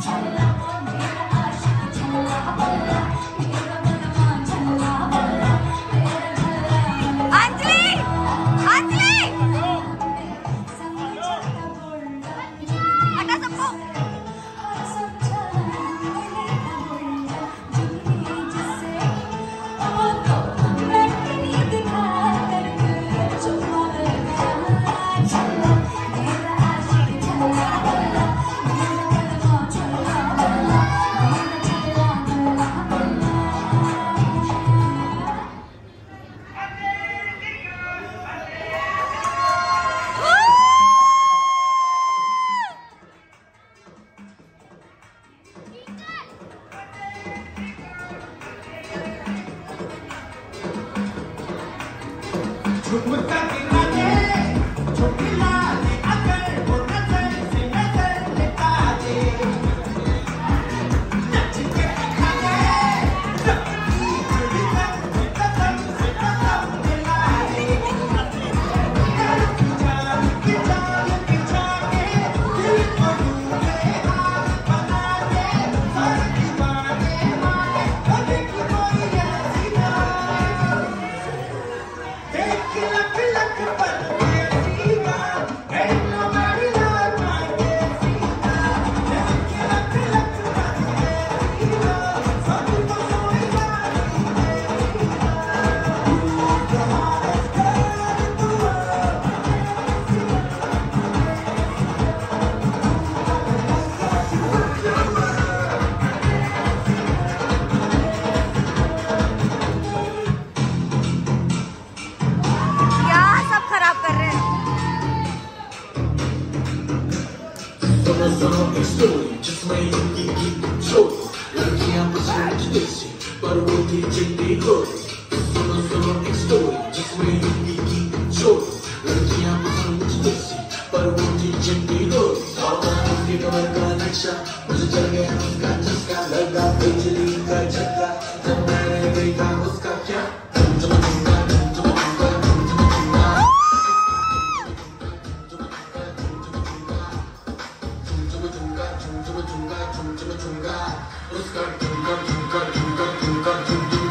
i Chanda Mami 你滚蛋！Just me. चुम चुम झुमका चुम झुमका उसका ठुमकर ठुमकर ठुमकर ठुमकर ठुम